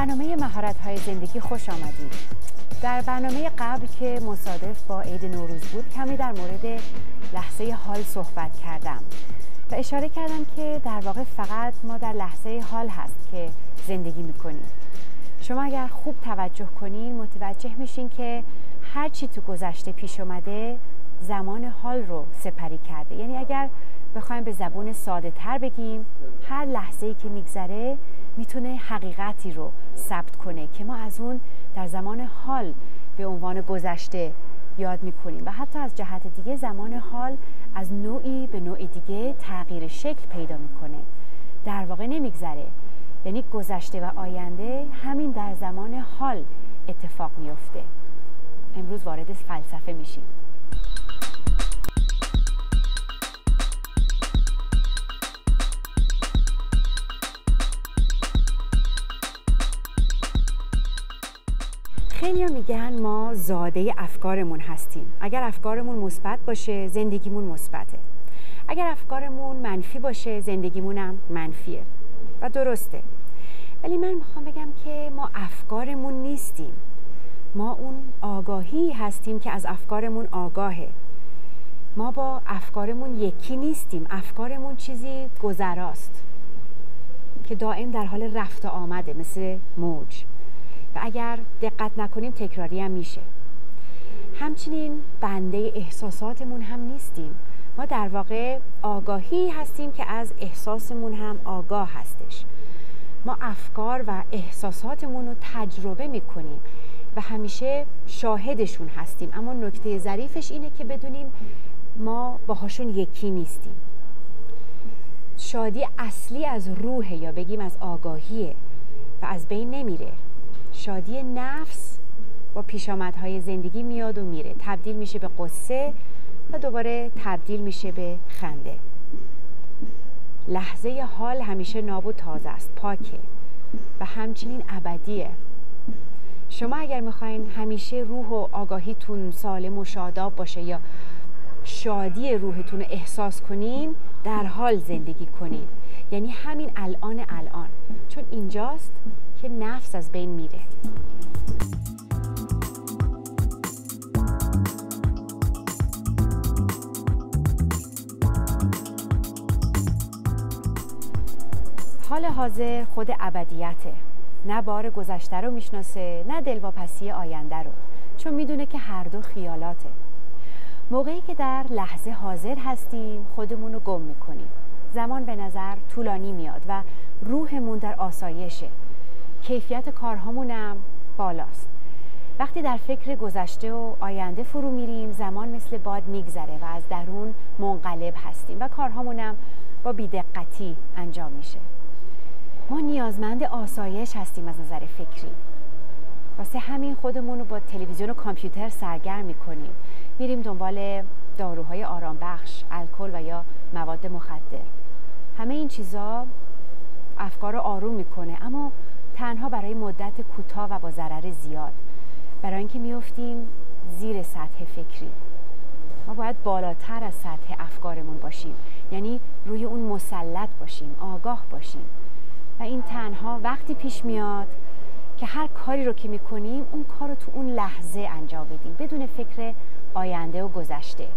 برنامه مهارت های زندگی خوش آمدید. در برنامه قبل که مصادف با عید نوروز بود کمی در مورد لحظه حال صحبت کردم و اشاره کردم که در واقع فقط ما در لحظه حال هست که زندگی می‌کنیم. شما اگر خوب توجه کنین متوجه میشین که هر چی تو گذشته پیش اومده زمان حال رو سپری کرده. یعنی اگر بخوایم به زبون ساده تر بگیم هر لحظه ای که میگذره می‌تونه حقیقتی رو ثبت کنه که ما از اون در زمان حال به عنوان گذشته یاد می‌کنیم. و حتی از جهت دیگه زمان حال از نوعی به نوع دیگه تغییر شکل پیدا می‌کنه. در واقع نمیگذره. یعنی گذشته و آینده همین در زمان حال اتفاق میفته امروز وارد فلسفه میشیم. خیلی میگن ما زاده افکارمون هستیم. اگر افکارمون مثبت باشه زندگیمون مثبته. اگر افکارمون منفی باشه زندگیمونم منفیه. و درسته. ولی من می‌خوام بگم که ما افکارمون نیستیم. ما اون آگاهی هستیم که از افکارمون آگاهه. ما با افکارمون یکی نیستیم. افکارمون چیزی گذراست. که دائم در حال رفت آمده مثل موج. و اگر دقت نکنیم تکراری هم میشه. همچنین بنده احساساتمون هم نیستیم. ما در واقع آگاهی هستیم که از احساسمون هم آگاه هستش. ما افکار و احساساتمون رو تجربه می‌کنیم و همیشه شاهدشون هستیم. اما نکته ظریفش اینه که بدونیم ما باهاشون یکی نیستیم. شادی اصلی از روحه یا بگیم از آگاهیه و از بین نمیره. شادی نفس با پیشامدهای زندگی میاد و میره. تبدیل میشه به قصه و دوباره تبدیل میشه به خنده. لحظه حال همیشه ناب تازه است پاکه و همچنین ابدیه. شما اگر می‌خواین همیشه روح و آگاهیتون سالم و شاداب باشه یا شادی روحتون رو احساس کنین در حال زندگی کنین. یعنی همین الان الان. چون اینجاست که نفس از بین میره. حال حاضر خود ابدیته. نه بار گذشته رو می‌شناسه نه دلواپسی آینده رو. چون می‌دونه که هر دو خیالاته. موقعی که در لحظه حاضر هستیم خودمون رو گم می‌کنیم. زمان به نظر طولانی میاد و روحمون در آسایشه. کیفیت کارهامونم بالاست. وقتی در فکر گذشته و آینده فرو میریم زمان مثل باد میگذره و از درون منقلب هستیم و کارهامونم با بیدقتی انجام میشه. ما نیازمند آسایش هستیم از نظر فکری. واسه همین خودمون رو با تلویزیون و کامپیوتر سرگرم می‌کنیم. میریم دنبال داروهای آرام بخش، الکل و یا مواد مخدر. همه این چیزا افکار رو آروم می‌کنه اما تنها برای مدت کوتاه و با ضرر زیاد. برای اینکه میفتیم زیر سطح فکری. ما باید بالاتر از سطح افکارمون باشیم. یعنی روی اون مسلط باشیم آگاه باشیم. و این تنها وقتی پیش میاد که هر کاری رو که می‌کنیم اون کار رو تو اون لحظه انجام بدیم بدون فکر آینده و گذشته.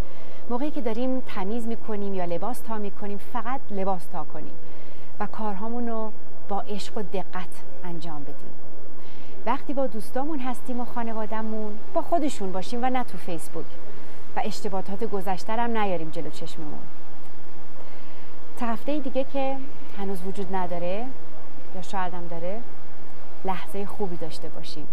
موقعی که داریم تمیز می‌کنیم یا لباس تا می‌کنیم فقط لباس تا کنیم و کارهامون رو با عشق و دقت انجام بدیم. وقتی با دوستامون هستیم و خانوادهمون با خودشون باشیم و نه تو فیسبوک. و اشتباهات گذشته هم نیاریم جلو چشممون. تا هفته دیگه که هنوز وجود نداره یا شاید هم داره لحظه خوبی داشته باشیم.